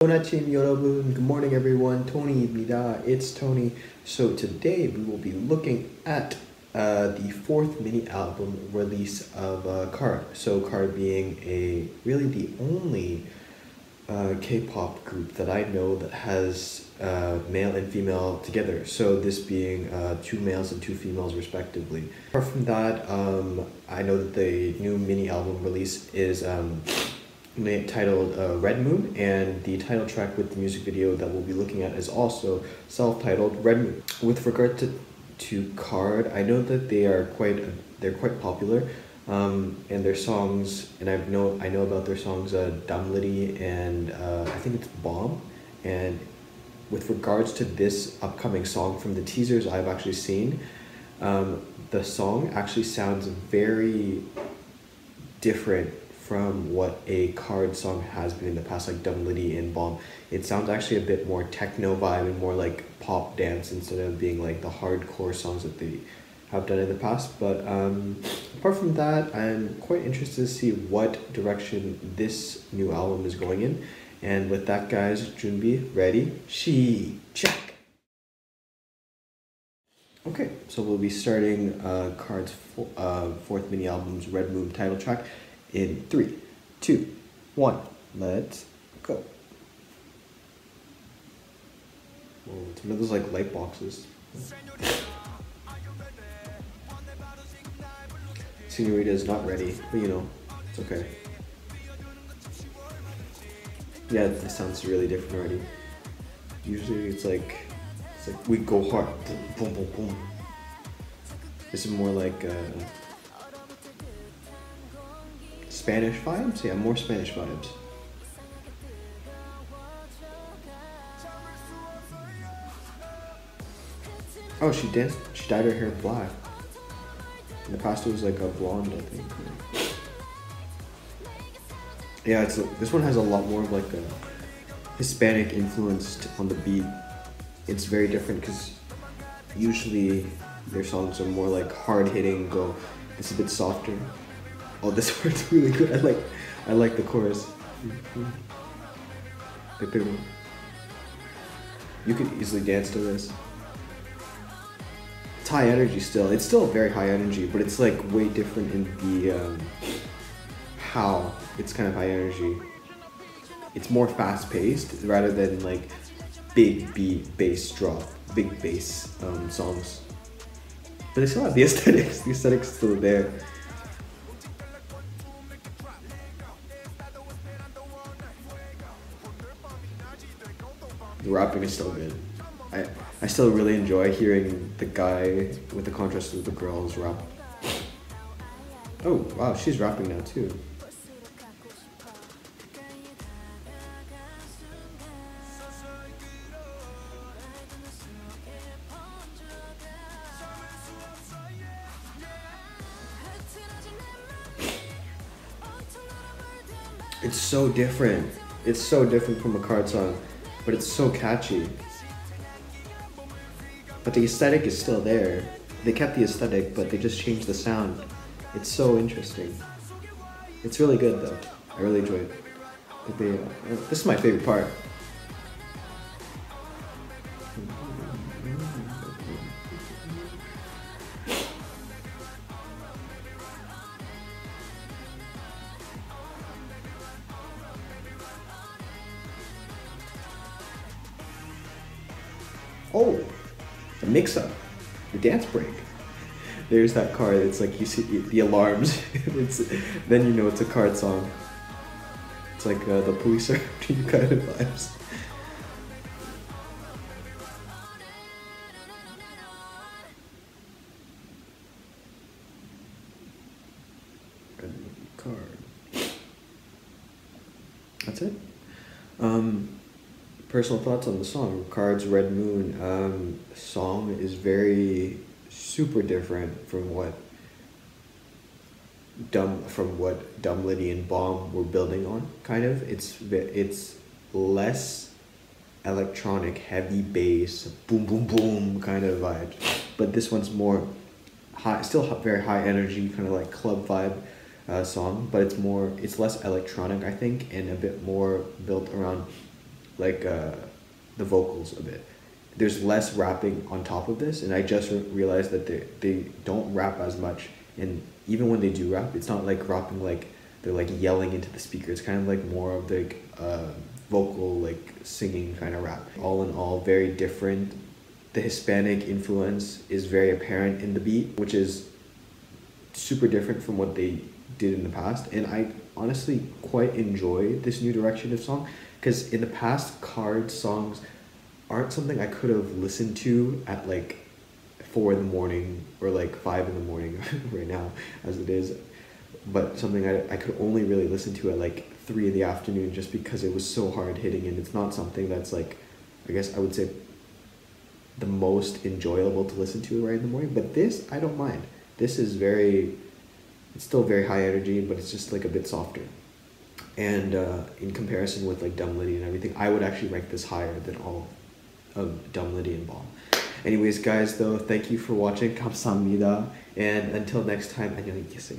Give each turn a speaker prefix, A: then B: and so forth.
A: Good morning everyone, Tony Mida, it's Tony. So today we will be looking at uh, the fourth mini album release of uh, KARD. So KARD being a really the only uh, K-pop group that I know that has uh, male and female together. So this being uh, two males and two females respectively. Apart from that, um, I know that the new mini album release is um, titled uh, Red Moon, and the title track with the music video that we'll be looking at is also self-titled Red Moon. With regard to to KARD, I know that they are quite they're quite popular. Um, and their songs, and I know I know about their songs, uh, Dumb Litty and uh, I think it's Bomb. And with regards to this upcoming song from the teasers I've actually seen, um, the song actually sounds very different from what a KARD song has been in the past, like Dumb Litty and Bomb. It sounds actually a bit more techno vibe and more like pop dance instead of being like the hardcore songs that they have done in the past. But um, apart from that, I'm quite interested to see what direction this new album is going in. And with that, guys, Junbi, ready? She check. Okay, so we'll be starting uh, KARD's fo- uh, fourth mini album's Red Moon title track in three, two, one. Let's go. It's one of those like light boxes. Senorita is not ready, but you know, it's okay. Yeah, it sounds really different already. Usually it's like, it's like we go hard, boom, boom, boom, boom. This is more like uh, Spanish vibes. Yeah, more Spanish vibes. Oh, she danced. She dyed her hair black. In the past, it was like a blonde, I think. Yeah, it's a, this one has a lot more of like a Hispanic influence on the beat. It's very different because usually their songs are more like hard hitting. Go, it's a bit softer. Oh, this part's really good. I like, I like the chorus. You could easily dance to this it's high energy still. It's still very high energy, but it's like way different in the um, how it's kind of high energy. It's more fast paced rather than like big beat bass drop, big bass um, songs. But they still have the aesthetics. The aesthetics still there. The rapping is still good. I I still really enjoy hearing the guy with the contrast of the girls rap. Oh wow, she's rapping now too. It's so different. It's so different from a KARD song, but it's so catchy. But the aesthetic is still there. They kept the aesthetic, but they just changed the sound. It's so interesting. It's really good though. I really enjoy it. They, uh, this is my favorite part. Oh, the mix up, the dance break. There's that KARD. It's like you see the alarms. it's then you know it's a KARD song. It's like uh, the police are you kind of vibes. KARD. That's it. Um, personal thoughts on the song. KARD's red moon um, song is very super different from what dumb from what Dumb Litty and Bomb were building on kind of. It's it's less electronic heavy bass boom boom boom kind of vibe. But this one's more high still very high energy kind of like club vibe uh, song but it's more it's less electronic I think and a bit more built around like uh, the vocals a bit. There's less rapping on top of this, and I just re- realized that they they don't rap as much. And even when they do rap, it's not like rapping like they're like yelling into the speaker. It's kind of like more of the uh, vocal like singing kind of rap. All in all, very different. The Hispanic influence is very apparent in the beat, which is super different from what they did in the past. And I honestly quite enjoy this new direction of song because in the past, KARD songs aren't something I could have listened to at like four in the morning or like five in the morning right now as it is. But something I, I could only really listen to at like three in the afternoon just because it was so hard hitting and it's not something that's like I guess I would say the most enjoyable to listen to right in the morning. But this I don't mind. This is very it's still very high energy but it's just like a bit softer and uh, in comparison with like Dumb Litty and everything, I would actually rank this higher than all of Dumb Litty and Bomb. Anyways, guys, though, thank you for watching. kamsamida And until next time, 안녕히 계세요.